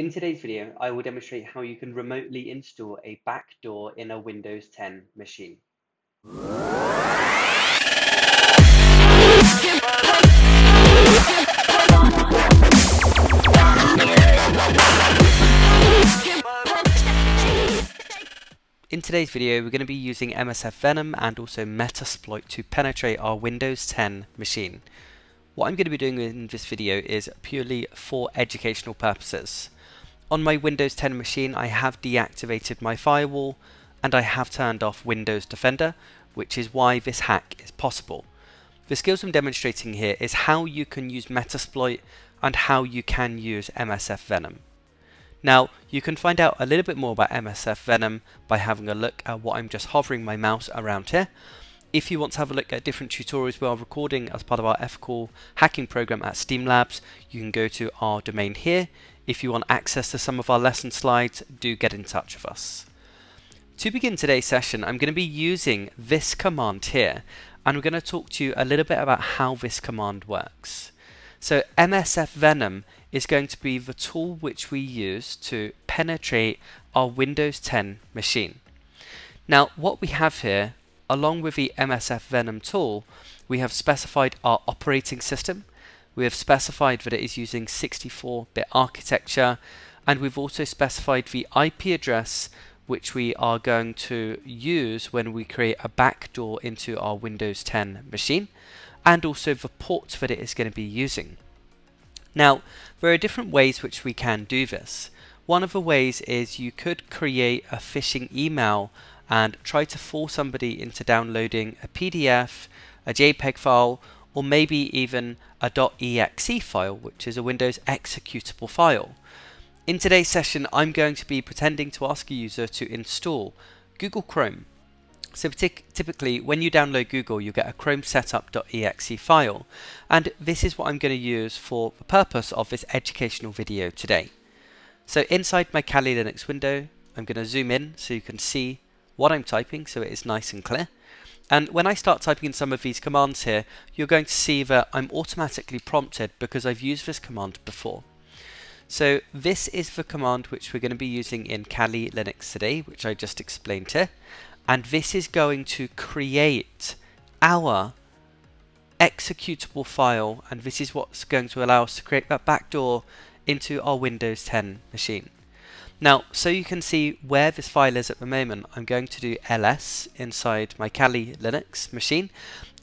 In today's video, I will demonstrate how you can remotely install a backdoor in a Windows 10 machine. In today's video, we're going to be using MSF Venom and also Metasploit to penetrate our Windows 10 machine. What I'm going to be doing in this video is purely for educational purposes. On my Windows 10 machine, I have deactivated my firewall and I have turned off Windows Defender, which is why this hack is possible. The skills I'm demonstrating here is how you can use Metasploit and how you can use MSF Venom. Now, you can find out a little bit more about MSF Venom by having a look at what I'm just hovering my mouse around here. If you want to have a look at different tutorials we are recording as part of our ethical hacking program at Steam Labs, you can go to our domain here. If you want access to some of our lesson slides, do get in touch with us. To begin today's session, I'm going to be using this command here, and we're going to talk to you a little bit about how this command works. So MSF Venom is going to be the tool which we use to penetrate our Windows 10 machine. Now what we have here, along with the MSF Venom tool, we have specified our operating system, we have specified that it is using 64-bit architecture, and we've also specified the IP address which we are going to use when we create a backdoor into our Windows 10 machine, and also the port that it is going to be using. Now, there are different ways which we can do this. One of the ways is you could create a phishing email and try to fool somebody into downloading a PDF, a JPEG file, or maybe even a .exe file, which is a Windows executable file. In today's session, I'm going to be pretending to ask a user to install Google Chrome so typically when you download Google you get a chrome setup.exe file and this is what I'm going to use for the purpose of this educational video today. So inside my Kali Linux window I'm going to zoom in so you can see what I'm typing so it is nice and clear. And when I start typing in some of these commands here, you're going to see that I'm automatically prompted because I've used this command before. So this is the command which we're going to be using in Kali Linux today, which I just explained here and this is going to create our executable file and this is what's going to allow us to create that backdoor into our Windows 10 machine. Now, so you can see where this file is at the moment, I'm going to do ls inside my Kali Linux machine,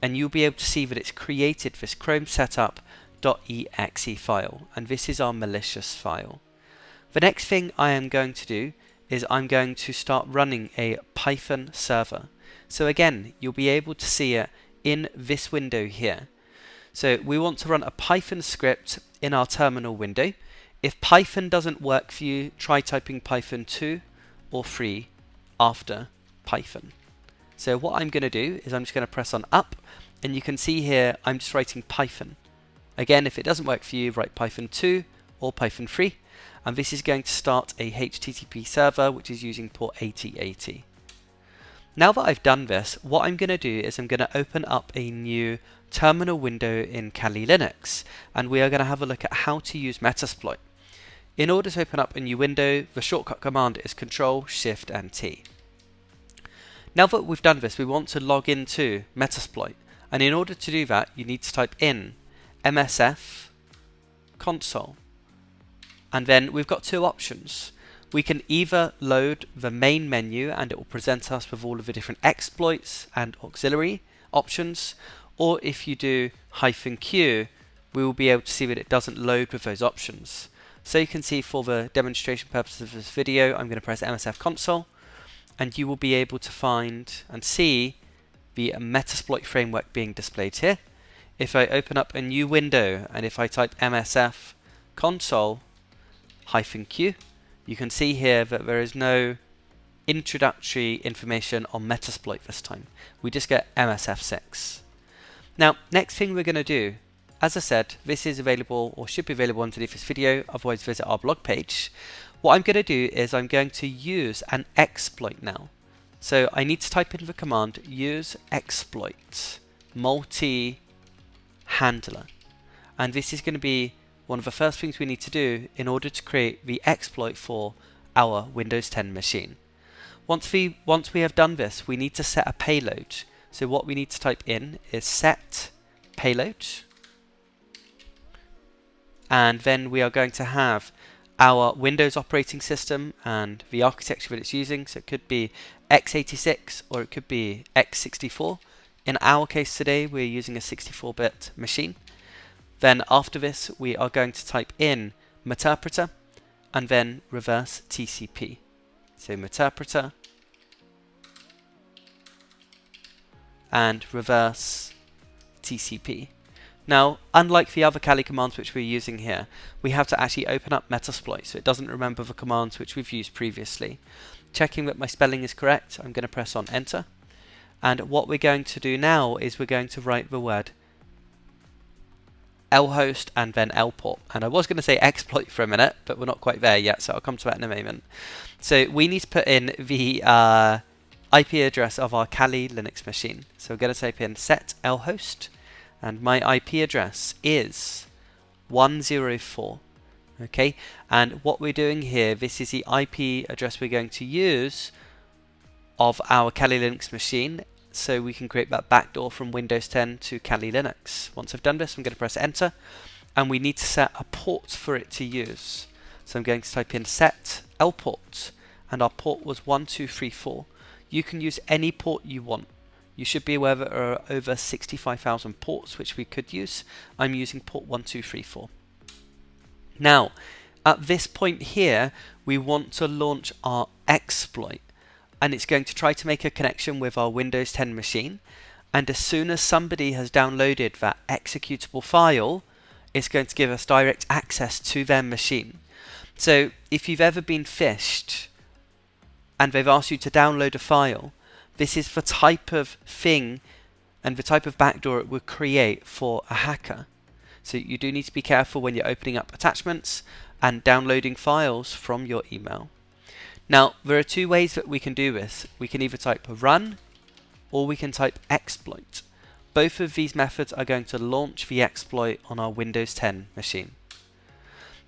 and you'll be able to see that it's created this chrome setup.exe file, and this is our malicious file. The next thing I am going to do is I'm going to start running a Python server. So again, you'll be able to see it in this window here. So we want to run a Python script in our terminal window. If Python doesn't work for you, try typing Python 2 or 3 after Python. So what I'm going to do is I'm just going to press on up and you can see here I'm just writing Python. Again, if it doesn't work for you, write Python 2 or Python 3 and this is going to start a HTTP server which is using port 8080. Now that I've done this, what I'm going to do is I'm going to open up a new terminal window in Kali Linux and we are going to have a look at how to use Metasploit. In order to open up a new window, the shortcut command is Control, Shift and T. Now that we've done this, we want to log into Metasploit and in order to do that you need to type in msf console and then we've got two options. We can either load the main menu and it will present us with all of the different exploits and auxiliary options, or if you do hyphen Q, we will be able to see that it doesn't load with those options. So you can see for the demonstration purposes of this video, I'm going to press MSF console, and you will be able to find and see the Metasploit framework being displayed here. If I open up a new window and if I type MSF console, hyphen q. You can see here that there is no introductory information on Metasploit this time. We just get MSF6. Now, next thing we're going to do, as I said, this is available or should be available underneath this video, otherwise visit our blog page. What I'm going to do is I'm going to use an exploit now. So I need to type in the command use exploit multi handler. And this is going to be one of the first things we need to do in order to create the exploit for our Windows 10 machine. Once we, once we have done this, we need to set a payload. So what we need to type in is set payload. And then we are going to have our Windows operating system and the architecture that it's using. So it could be x86 or it could be x64. In our case today, we're using a 64-bit machine. Then after this, we are going to type in meterpreter and then reverse TCP. So meterpreter and reverse TCP. Now, unlike the other Kali commands which we're using here, we have to actually open up Metasploit so it doesn't remember the commands which we've used previously. Checking that my spelling is correct, I'm going to press on enter. And what we're going to do now is we're going to write the word lhost and then lport. And I was going to say exploit for a minute, but we're not quite there yet, so I'll come to that in a moment. So we need to put in the uh, IP address of our Kali Linux machine. So we're going to type in set lhost and my IP address is 104 okay? And what we're doing here this is the IP address we're going to use of our Kali Linux machine so we can create that backdoor from Windows 10 to Kali Linux. Once I've done this I'm going to press enter and we need to set a port for it to use. So I'm going to type in set lport and our port was 1234 you can use any port you want you should be aware that there are over 65,000 ports which we could use. I'm using port 1234. Now, at this point here, we want to launch our exploit and it's going to try to make a connection with our Windows 10 machine and as soon as somebody has downloaded that executable file it's going to give us direct access to their machine. So if you've ever been phished and they've asked you to download a file this is the type of thing and the type of backdoor it would create for a hacker. So you do need to be careful when you're opening up attachments and downloading files from your email. Now, there are two ways that we can do this. We can either type run or we can type exploit. Both of these methods are going to launch the exploit on our Windows 10 machine.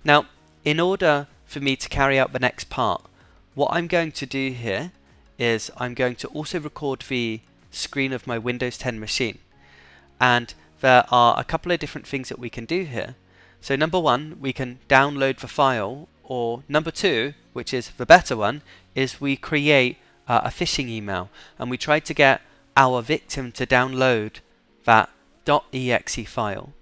Now, in order for me to carry out the next part, what I'm going to do here is I'm going to also record the screen of my Windows 10 machine. And there are a couple of different things that we can do here. So number one, we can download the file, or number two, which is the better one, is we create uh, a phishing email and we try to get our victim to download that .exe file.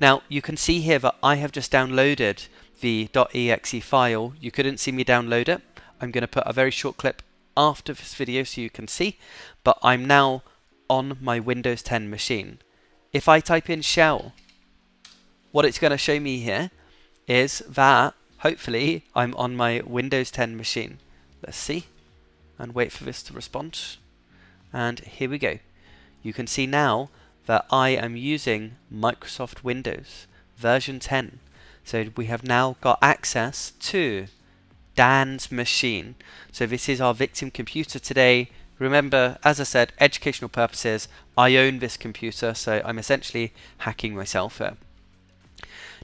Now you can see here that I have just downloaded the .exe file. You couldn't see me download it. I'm going to put a very short clip after this video so you can see, but I'm now on my Windows 10 machine. If I type in shell, what it's going to show me here is that, hopefully, I'm on my Windows 10 machine. Let's see, and wait for this to respond. And here we go. You can see now that I am using Microsoft Windows version 10. So we have now got access to Dan's machine. So this is our victim computer today. Remember, as I said, educational purposes, I own this computer, so I'm essentially hacking myself here.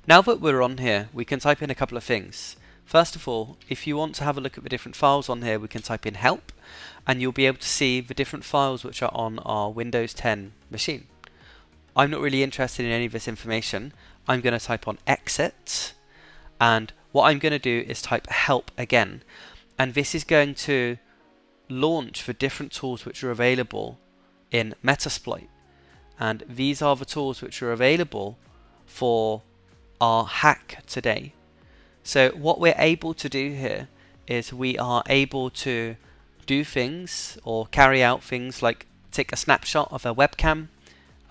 Now that we're on here, we can type in a couple of things. First of all, if you want to have a look at the different files on here, we can type in help, and you'll be able to see the different files which are on our Windows 10 machine. I'm not really interested in any of this information. I'm going to type on exit, and what I'm going to do is type help again and this is going to launch the different tools which are available in Metasploit and these are the tools which are available for our hack today. So what we're able to do here is we are able to do things or carry out things like take a snapshot of a webcam.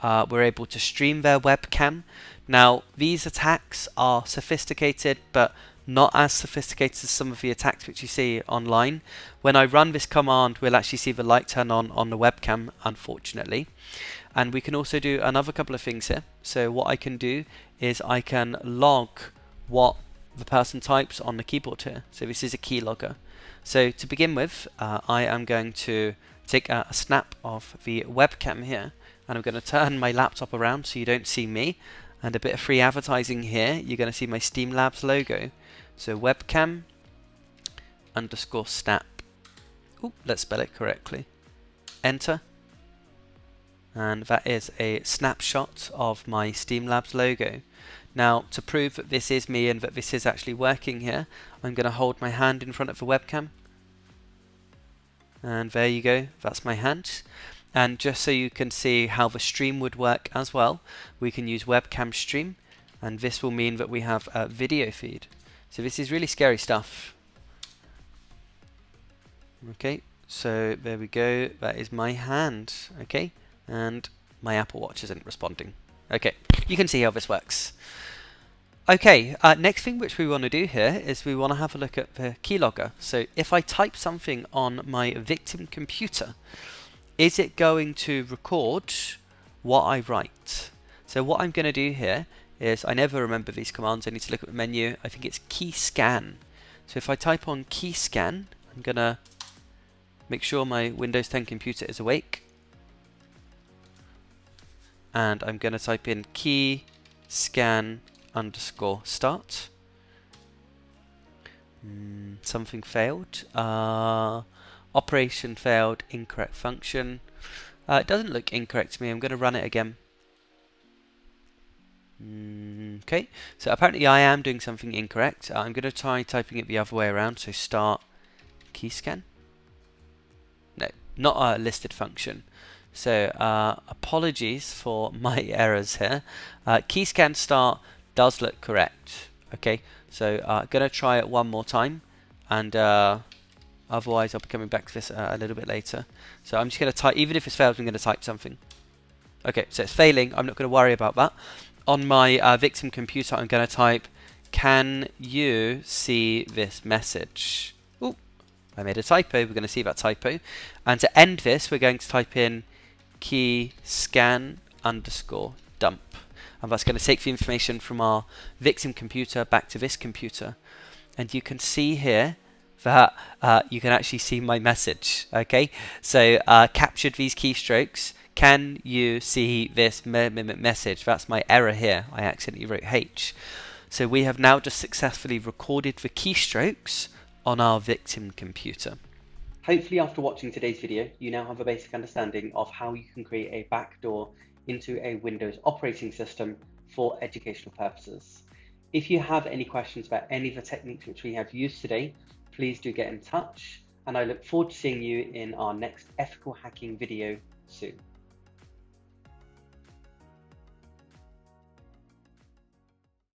Uh, we're able to stream their webcam. Now these attacks are sophisticated but not as sophisticated as some of the attacks which you see online. When I run this command, we'll actually see the light turn on on the webcam, unfortunately. And we can also do another couple of things here. So what I can do is I can log what the person types on the keyboard here. So this is a keylogger. So to begin with, uh, I am going to take a, a snap of the webcam here and I'm going to turn my laptop around so you don't see me and a bit of free advertising here. You're going to see my Steam Labs logo. So webcam underscore snap. Ooh, let's spell it correctly. Enter. And that is a snapshot of my Steam Labs logo. Now, to prove that this is me and that this is actually working here, I'm going to hold my hand in front of the webcam. And there you go, that's my hand. And just so you can see how the stream would work as well, we can use webcam stream, and this will mean that we have a video feed. So this is really scary stuff. Okay, so there we go, that is my hand, okay, and my Apple Watch isn't responding. Okay, you can see how this works. Okay, uh, next thing which we want to do here is we want to have a look at the keylogger. So if I type something on my victim computer, is it going to record what I write? So what I'm going to do here is, I never remember these commands, I need to look at the menu, I think it's key scan. So if I type on key scan, I'm going to make sure my Windows 10 computer is awake. And I'm going to type in key scan underscore start. Mm, something failed. Uh, Operation failed, incorrect function. Uh, it doesn't look incorrect to me. I'm going to run it again. Mm, okay, so apparently I am doing something incorrect. I'm going to try typing it the other way around. So start key scan. No, not a listed function. So uh, apologies for my errors here. Uh, key scan start does look correct. Okay, so I'm uh, going to try it one more time. And uh, Otherwise, I'll be coming back to this uh, a little bit later. So I'm just going to type, even if it fails, I'm going to type something. Okay, so it's failing. I'm not going to worry about that. On my uh, victim computer, I'm going to type, can you see this message? Oh, I made a typo. We're going to see that typo. And to end this, we're going to type in key scan underscore dump. And that's going to take the information from our victim computer back to this computer. And you can see here that uh, you can actually see my message. Okay, so uh, captured these keystrokes. Can you see this me me message? That's my error here. I accidentally wrote H. So we have now just successfully recorded the keystrokes on our victim computer. Hopefully after watching today's video, you now have a basic understanding of how you can create a backdoor into a Windows operating system for educational purposes. If you have any questions about any of the techniques which we have used today, please do get in touch and I look forward to seeing you in our next ethical hacking video soon.